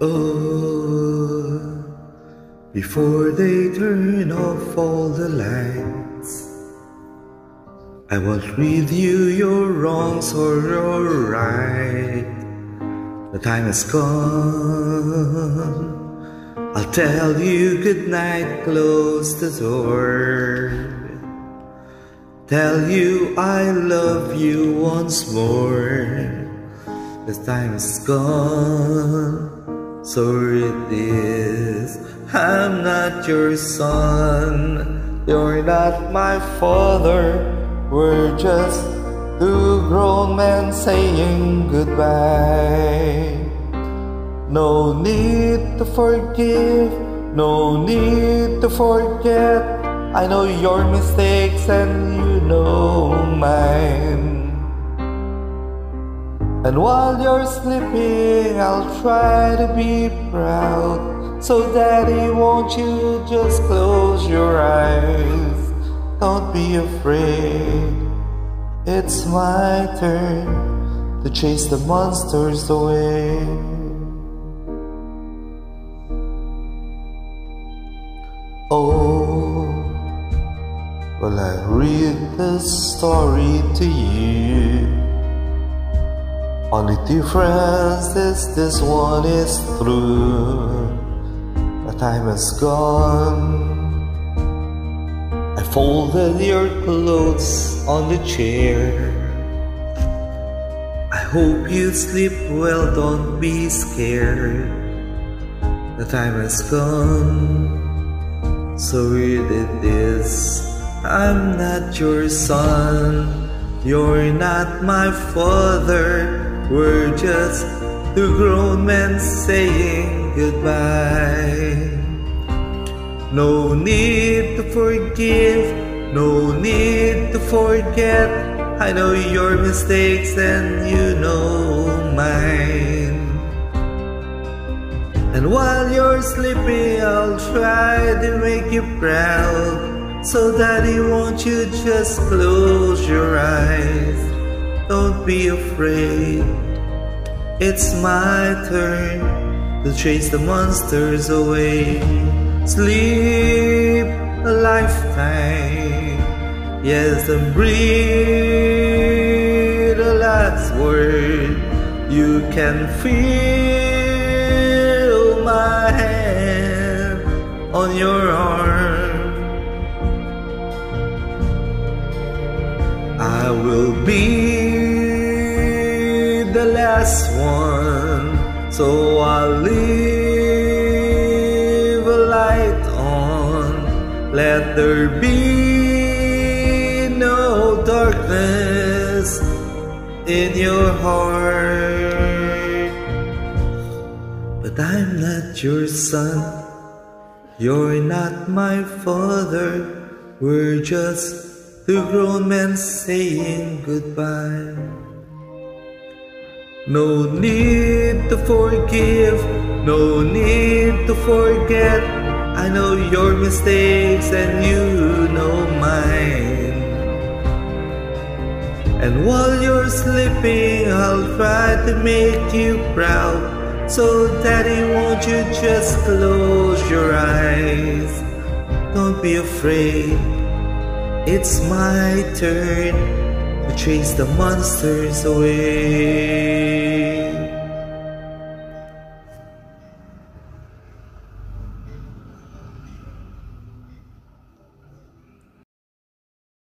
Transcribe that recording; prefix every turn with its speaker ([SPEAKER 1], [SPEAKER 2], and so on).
[SPEAKER 1] Oh, before they turn off all the lights, I won't read you your wrongs or your right. The time has gone. I'll tell you good night, close the door. Tell you I love you once more. The time is gone. So it is. I'm not your son. You're not my father. We're just two grown men saying goodbye. No need to forgive, no need to forget. I know your mistakes and you know mine. And while you're sleeping, I'll try to be proud. So, Daddy, won't you just close your eyes? Don't be afraid. It's my turn to chase the monsters away. Oh, will I read the story to you. Only difference is this one is through. The time has gone. I folded your clothes on the chair. I hope you sleep well, don't be scared. The time has gone. So we did this. I'm not your son. You're not my father. We're just two grown men saying goodbye. No need to forgive, no need to forget. I know your mistakes and you know mine. And while you're sleeping, I'll try to make you proud. So, Daddy, won't you just close your eyes? Don't be afraid. It's my turn to chase the monsters away. Sleep a lifetime. Yes, and breathe a last word. You can feel my hand on your arm. I will be last one, so I'll leave a light on. Let there be no darkness in your heart. But I'm not your son, you're not my father. We're just two grown men saying goodbye. No need to forgive, no need to forget. I know your mistakes and you know mine. And while you're sleeping, I'll try to make you proud. So, Daddy, won't you just close your eyes? Don't be afraid. It's my turn we chase the monsters away.